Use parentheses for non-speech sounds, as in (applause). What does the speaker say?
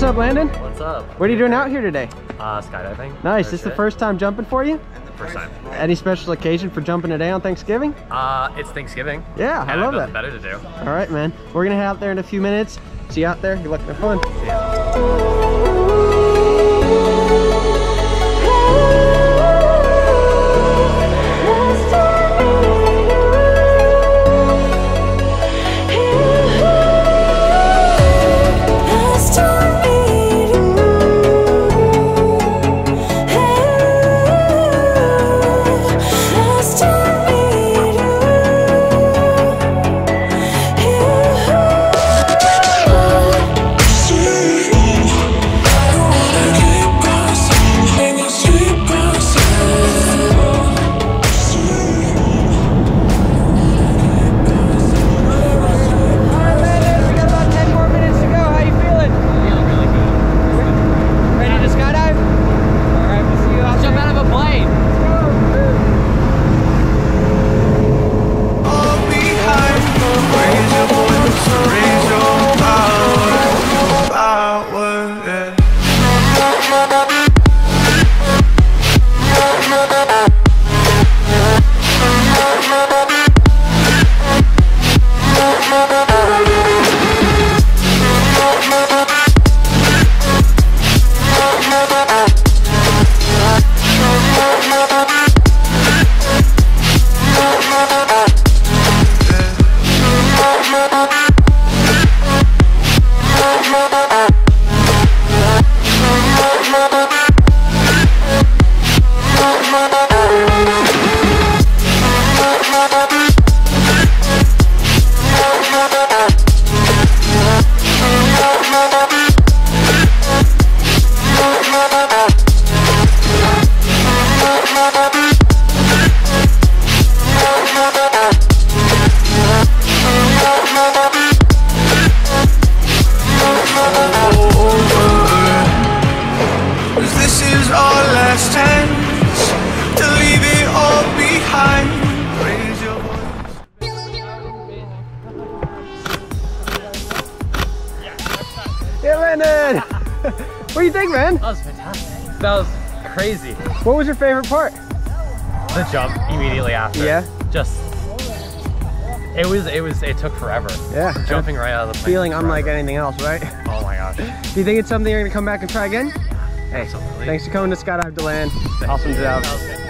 up, Landon? What's up? What are you doing out here today? Uh, skydiving. Nice. This the first time jumping for you? First time. Any special occasion for jumping today on Thanksgiving? Uh, it's Thanksgiving. Yeah, I love that. better to do. All right, man. We're gonna head out there in a few minutes. See you out there. Good luck have fun. Yeah, Landon! (laughs) what do you think, man? That was fantastic. That was crazy. What was your favorite part? The jump immediately after. Yeah? Just. It was. It was. It took forever. Yeah. Jumping right out of the plane. Feeling unlike anything else, right? Oh my gosh. Do you think it's something you're gonna come back and try again? Hey, Absolutely. thanks for coming to Skydive Deland. Awesome job. That was good.